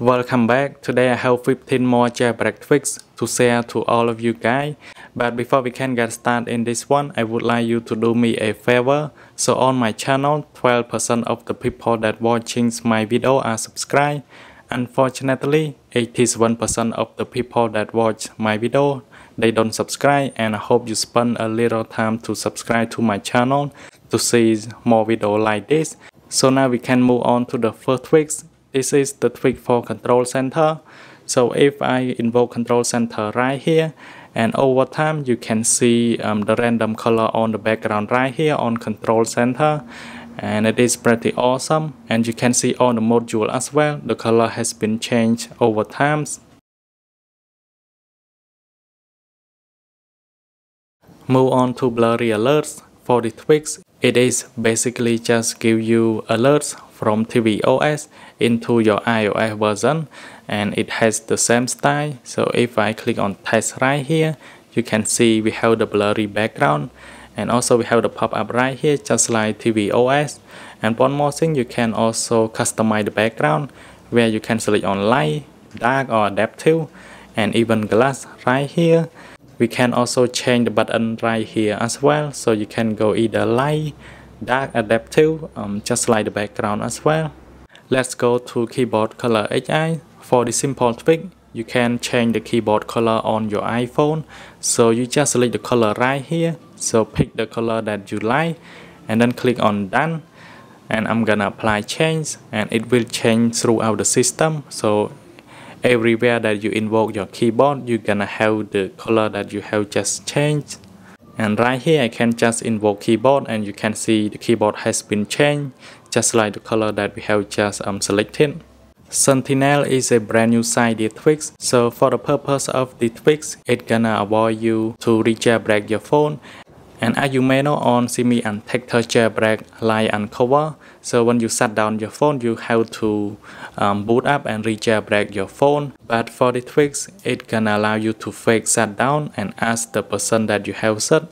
Welcome back. Today I have 15 more jailbreak tricks to share to all of you guys. But before we can get started in this one, I would like you to do me a favor. So on my channel, 12% of the people that watching my video are subscribed. Unfortunately, 81% of the people that watch my video they don't subscribe and I hope you spend a little time to subscribe to my channel to see more video like this. So now we can move on to the first trick this is the tweak for control center. So if I invoke control center right here and over time you can see um, the random color on the background right here on control center and it is pretty awesome. And you can see on the module as well the color has been changed over time move on to blurry alerts. For the tweaks it is basically just give you alerts from tvOS into your iOS version and it has the same style. So if I click on test right here you can see we have the blurry background and also we have the pop-up right here just like tvOS and one more thing you can also customize the background where you can select on light dark or adaptive and even glass right here. We can also change the button right here as well so you can go either light dark adaptive um, just like the background as well. Let's go to keyboard color HI for the simple tweak, you can change the keyboard color on your iPhone. So you just select the color right here. So pick the color that you like and then click on done. And I'm gonna apply change and it will change throughout the system. So everywhere that you invoke your keyboard you're gonna have the color that you have just changed and right here I can just invoke keyboard and you can see the keyboard has been changed just like the color that we have just um, selected. Sentinel is a brand new side tweak so for the purpose of the tweaks it's gonna avoid you to re-jailbreak your phone and as you may know on semi-untethered jailbreak line unc0ver so when you shut down your phone you have to um, boot up and re-jailbreak your phone. But for the tweaks it can allow you to fake shut down and ask the person that you have set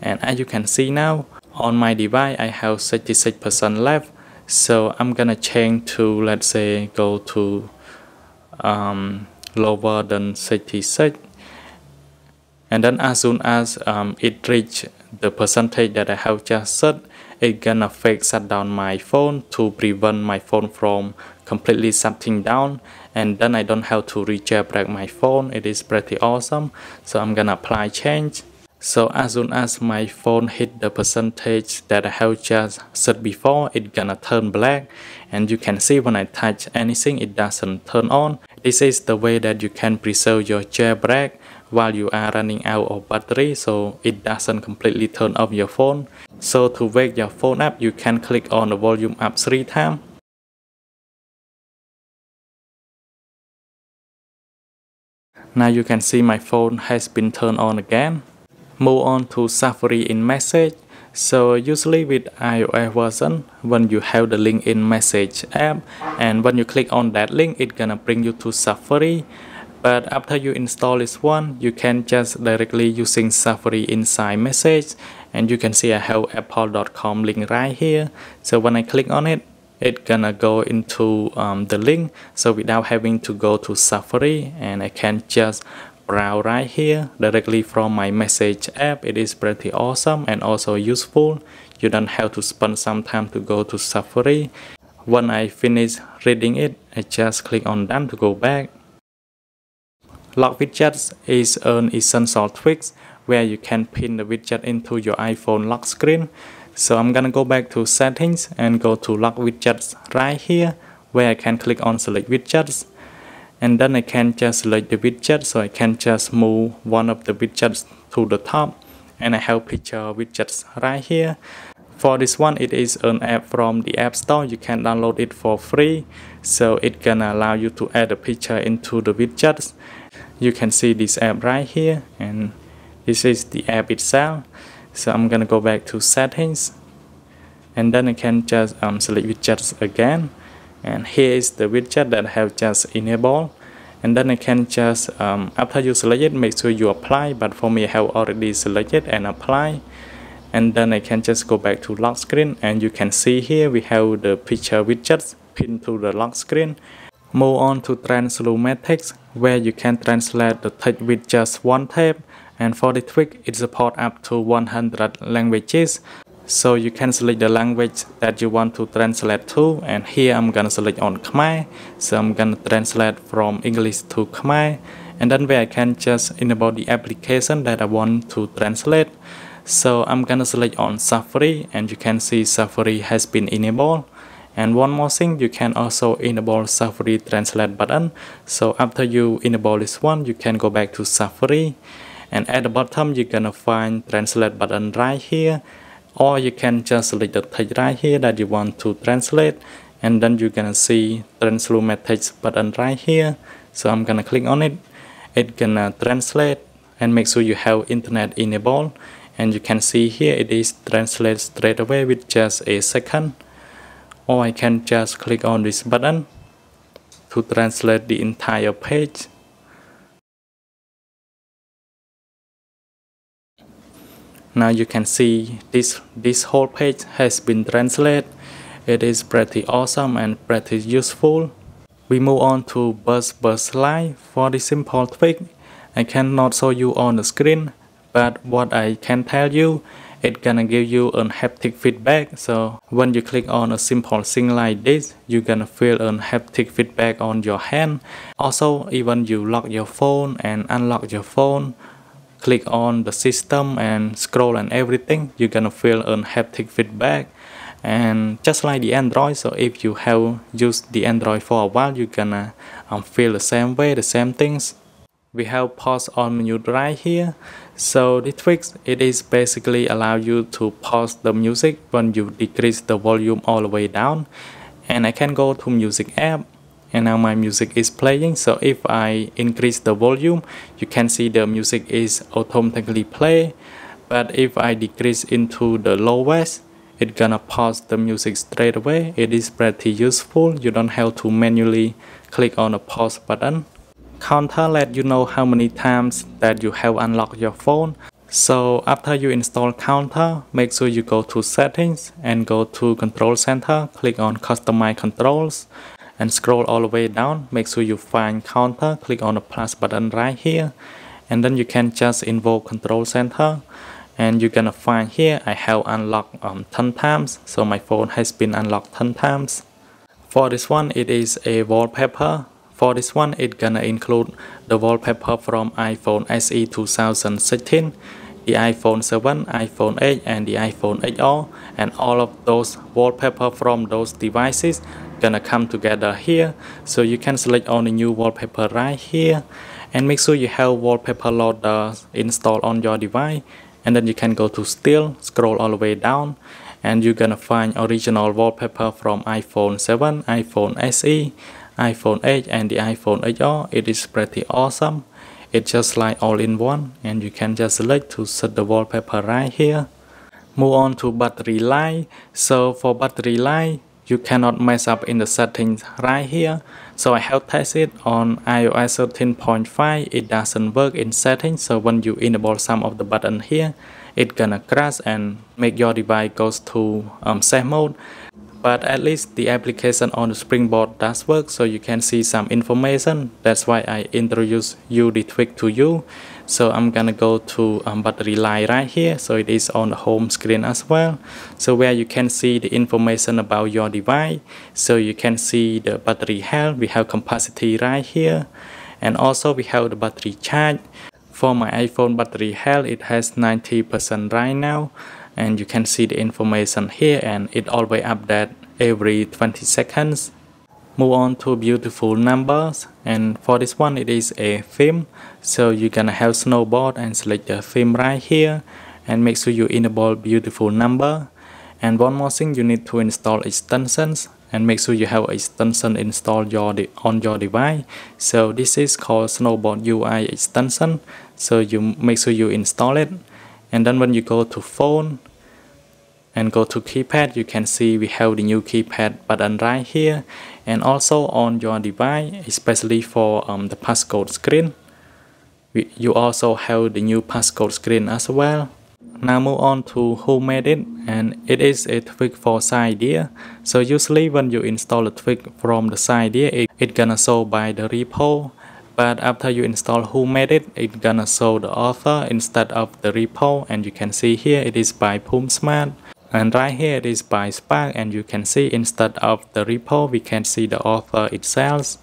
and as you can see now on my device I have 66% left. So I'm gonna change to let's say go to um, lower than 66 and then as soon as um, it reach the percentage that I have just set it gonna fake shut down my phone to prevent my phone from completely shutting down. And then I don't have to re-jailbreak my phone. It is pretty awesome. So I'm gonna apply change. So as soon as my phone hit the percentage that I have just set before it gonna turn black. And you can see when I touch anything it doesn't turn on. This is the way that you can preserve your jailbreak while you are running out of battery so it doesn't completely turn off your phone. So to wake your phone up you can click on the volume up 3 times. Now you can see my phone has been turned on again. Move on to Safari in message. So usually with iOS version, when you have the link in message app and when you click on that link, it's gonna bring you to Safari but after you install this one you can just directly using Safari inside message and you can see I have apple.com link right here. So when I click on it it's gonna go into um, the link. So without having to go to Safari and I can just browse right here directly from my message app. It is pretty awesome and also useful. You don't have to spend some time to go to Safari. When I finish reading it I just click on done to go back Lock widgets is an essential trick where you can pin the widget into your iPhone lock screen. So I'm gonna go back to settings and go to lock widgets right here where I can click on select widgets. And then I can just select the widget so I can just move one of the widgets to the top. And I have picture widgets right here. For this one it is an app from the App Store. You can download it for free. So it can allow you to add a picture into the widgets you can see this app right here and this is the app itself. So I'm gonna go back to settings and then I can just um, select widgets again. And here is the widget that I have just enabled. And then I can just um, after you select it make sure you apply but for me I have already selected and apply. And then I can just go back to lock screen and you can see here we have the picture widgets pinned to the lock screen Move on to Translomatics where you can translate the text with just one tap and for the tweak it supports up to 100 languages. So you can select the language that you want to translate to. And here I'm gonna select on Khmer. So I'm gonna translate from English to Khmer. And then where I can just enable the application that I want to translate. So I'm gonna select on Safari. And you can see Safari has been enabled and one more thing you can also enable Safari translate button. So after you enable this one you can go back to Safari. And at the bottom you're gonna find translate button right here. Or you can just select the text right here that you want to translate. And then you're gonna see translate text button right here. So I'm gonna click on it. It's gonna translate and make sure you have internet enabled. And you can see here it is translate straight away with just a second or I can just click on this button to translate the entire page. Now you can see this this whole page has been translated. It is pretty awesome and pretty useful. We move on to Buzz Buzz Lite for the simple tweak i cannot show you on the screen but what i can tell you it's gonna give you a haptic feedback. So when you click on a simple thing like this you're gonna feel a haptic feedback on your hand. Also even you lock your phone and unlock your phone click on the system and scroll and everything you're gonna feel a haptic feedback. And just like the android so if you have used the android for a while you're gonna um, feel the same way the same things. We have pause on mute right here so the tweaks it is basically allow you to pause the music when you decrease the volume all the way down. And i can go to music app and now my music is playing. So if I increase the volume you can see the music is automatically play. But if I decrease into the lowest it's gonna pause the music straight away. It is pretty useful. You don't have to manually click on the pause button counter let you know how many times that you have unlocked your phone. So after you install counter make sure you go to settings and go to control center click on customize controls and scroll all the way down. Make sure you find counter click on the plus button right here. And then you can just invoke control center. And you're gonna find here I have unlocked um, 10 times. So my phone has been unlocked 10 times. For this one it is a wallpaper for this one it's gonna include the wallpaper from iPhone SE 2016 the iPhone 7, iPhone 8 and the iPhone XR and all of those wallpaper from those devices gonna come together here. So you can select on the new wallpaper right here. And make sure you have wallpaper loader installed on your device. And then you can go to still scroll all the way down. And you're gonna find original wallpaper from iPhone 7, iPhone SE, iPhone 8 and the iPhone XR it is pretty awesome. It's just like all in one and you can just select to set the wallpaper right here. Move on to battery life. So for battery life you cannot mess up in the settings right here. So I have tested on iOS 13.5 it doesn't work in settings so when you enable some of the button here it gonna crash and make your device goes to um, safe mode but at least the application on the springboard does work so you can see some information. That's why I introduce you the tweak to you. So I'm gonna go to um, battery life right here so it is on the home screen as well. So where you can see the information about your device so you can see the battery health. We have capacity right here. And also we have the battery charge. For my iPhone battery health it has 90% right now and you can see the information here and it always update every 20 seconds. Move on to beautiful numbers and for this one it is a theme. So you're gonna have snowboard and select the theme right here and make sure you enable beautiful number. And one more thing you need to install extensions and make sure you have extension installed your on your device. So this is called snowboard UI extension. So you make sure you install it. And then when you go to phone and go to keypad you can see we have the new keypad button right here and also on your device especially for um, the passcode screen we, you also have the new passcode screen as well Now move on to who made it and it is a tweak for Cydia. So usually when you install a tweak from the Cydia, it, it gonna show by the repo. But after you install who made it, it gonna show the author instead of the repo and you can see here it is by PoomSmart. And right here it is by Spark and you can see instead of the repo, we can see the author itself.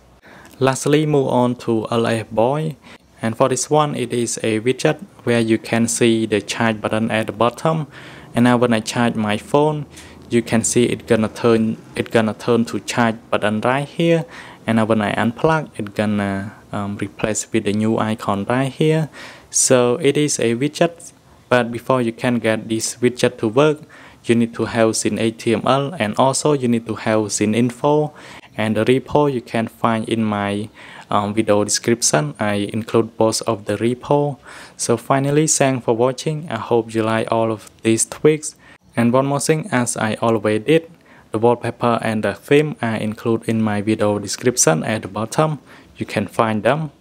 Lastly, move on to LS Bolt. And for this one it is a widget where you can see the charge button at the bottom. And now when I charge my phone you can see it gonna turn it gonna turn to charge button right here. And now when I unplug it gonna um, replace with the new icon right here. So it is a widget but before you can get this widget to work you need to have Xen HTML and also you need to have XenInfo and the repo you can find in my um, video description. I include both of the repo. So finally thanks for watching. I hope you like all of these tweaks. And one more thing as I always did the wallpaper and the theme I include in my video description at the bottom. You can find them